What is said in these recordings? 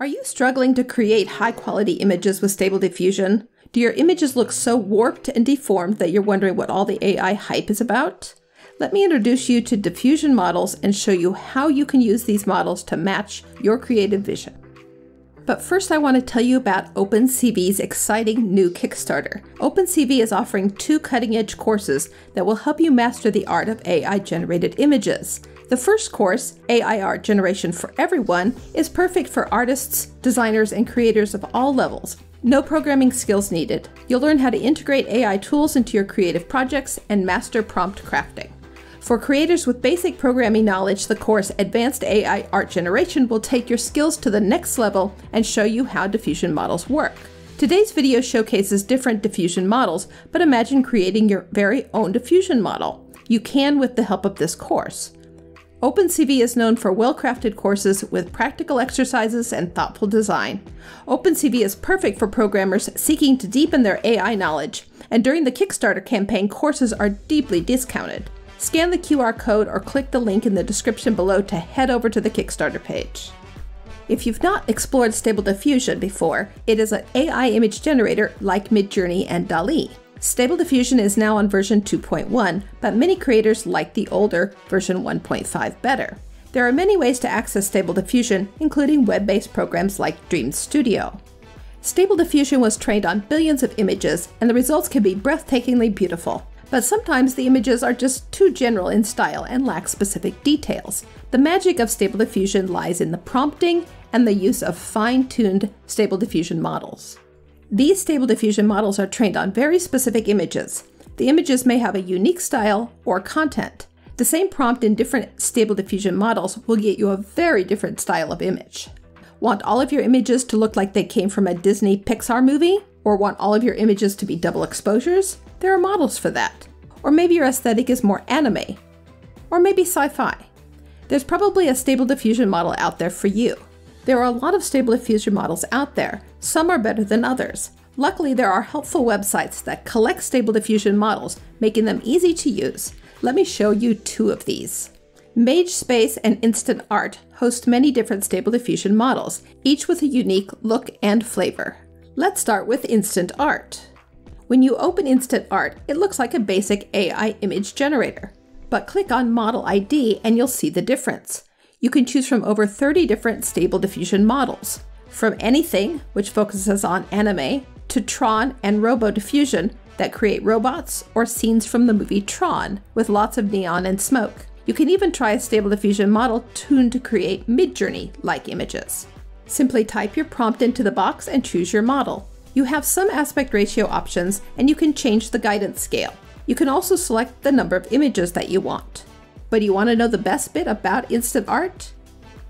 Are you struggling to create high quality images with Stable Diffusion? Do your images look so warped and deformed that you're wondering what all the AI hype is about? Let me introduce you to diffusion models and show you how you can use these models to match your creative vision. But first, I want to tell you about OpenCV's exciting new Kickstarter. OpenCV is offering two cutting edge courses that will help you master the art of AI generated images. The first course, AI Art Generation for Everyone, is perfect for artists, designers, and creators of all levels. No programming skills needed. You'll learn how to integrate AI tools into your creative projects and master prompt crafting. For creators with basic programming knowledge, the course Advanced AI Art Generation will take your skills to the next level and show you how diffusion models work. Today's video showcases different diffusion models, but imagine creating your very own diffusion model. You can with the help of this course. OpenCV is known for well-crafted courses with practical exercises and thoughtful design. OpenCV is perfect for programmers seeking to deepen their AI knowledge, and during the Kickstarter campaign, courses are deeply discounted. Scan the QR code or click the link in the description below to head over to the Kickstarter page. If you've not explored Stable Diffusion before, it is an AI image generator like Midjourney and DALL-E. Stable Diffusion is now on version 2.1, but many creators like the older version 1.5 better. There are many ways to access Stable Diffusion, including web-based programs like Dream Studio. Stable Diffusion was trained on billions of images, and the results can be breathtakingly beautiful. But sometimes the images are just too general in style and lack specific details. The magic of Stable Diffusion lies in the prompting and the use of fine-tuned Stable Diffusion models. These Stable Diffusion models are trained on very specific images. The images may have a unique style or content. The same prompt in different Stable Diffusion models will get you a very different style of image. Want all of your images to look like they came from a Disney Pixar movie? Or want all of your images to be double exposures? There are models for that. Or maybe your aesthetic is more anime. Or maybe sci-fi. There's probably a Stable Diffusion model out there for you. There are a lot of Stable Diffusion models out there. Some are better than others. Luckily, there are helpful websites that collect Stable Diffusion models, making them easy to use. Let me show you two of these. MageSpace and Instant Art host many different Stable Diffusion models, each with a unique look and flavor. Let's start with Instant Art. When you open Instant Art, it looks like a basic AI image generator. But click on Model ID and you'll see the difference you can choose from over 30 different stable diffusion models. From anything, which focuses on anime, to Tron and Robo Diffusion that create robots or scenes from the movie Tron with lots of neon and smoke. You can even try a stable diffusion model tuned to create Midjourney like images. Simply type your prompt into the box and choose your model. You have some aspect ratio options and you can change the guidance scale. You can also select the number of images that you want. But you want to know the best bit about Instant Art?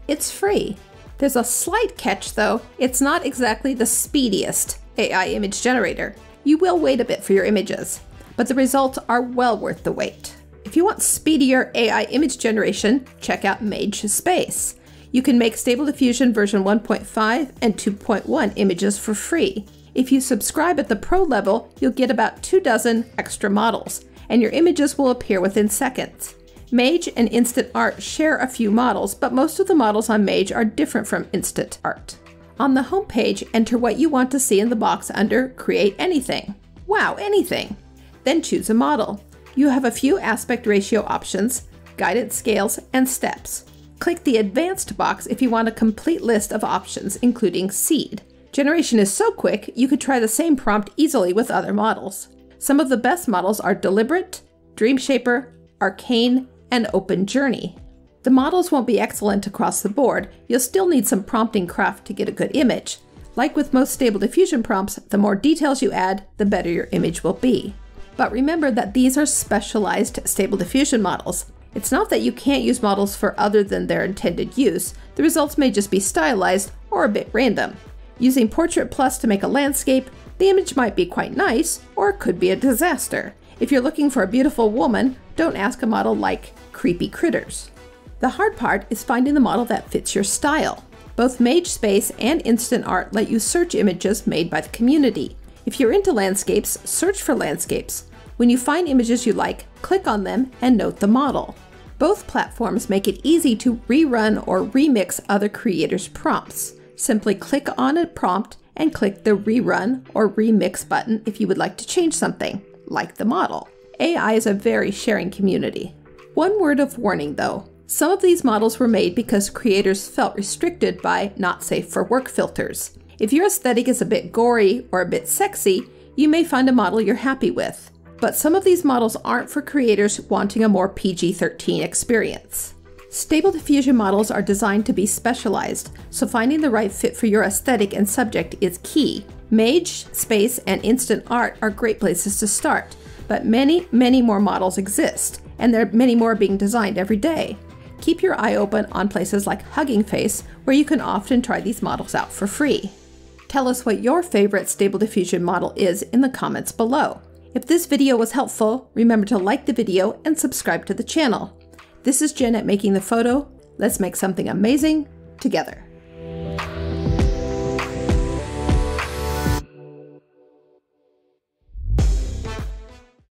It's free. There's a slight catch though, it's not exactly the speediest AI image generator. You will wait a bit for your images, but the results are well worth the wait. If you want speedier AI image generation, check out Mage Space. You can make Stable Diffusion version 1.5 and 2.1 images for free. If you subscribe at the pro level, you'll get about two dozen extra models, and your images will appear within seconds. Mage and Instant Art share a few models, but most of the models on Mage are different from Instant Art. On the home page, enter what you want to see in the box under Create Anything. Wow, anything! Then choose a model. You have a few aspect ratio options, guidance scales, and steps. Click the Advanced box if you want a complete list of options, including seed. Generation is so quick, you could try the same prompt easily with other models. Some of the best models are Deliberate, Dreamshaper, Arcane, and Open Journey. The models won't be excellent across the board, you'll still need some prompting craft to get a good image. Like with most Stable Diffusion prompts, the more details you add, the better your image will be. But remember that these are specialized Stable Diffusion models. It's not that you can't use models for other than their intended use, the results may just be stylized or a bit random. Using Portrait Plus to make a landscape, the image might be quite nice, or it could be a disaster. If you're looking for a beautiful woman, don't ask a model like creepy critters. The hard part is finding the model that fits your style. Both MageSpace and Instant Art let you search images made by the community. If you're into landscapes, search for landscapes. When you find images you like, click on them and note the model. Both platforms make it easy to rerun or remix other creators' prompts. Simply click on a prompt and click the Rerun or Remix button if you would like to change something, like the model. AI is a very sharing community. One word of warning though. Some of these models were made because creators felt restricted by not safe for work filters. If your aesthetic is a bit gory or a bit sexy, you may find a model you're happy with. But some of these models aren't for creators wanting a more PG 13 experience. Stable diffusion models are designed to be specialized, so finding the right fit for your aesthetic and subject is key. Mage, Space, and Instant Art are great places to start, but many, many more models exist, and there are many more being designed every day. Keep your eye open on places like Hugging Face, where you can often try these models out for free. Tell us what your favorite Stable Diffusion model is in the comments below. If this video was helpful, remember to like the video and subscribe to the channel. This is Jenn at Making the Photo. Let's make something amazing together.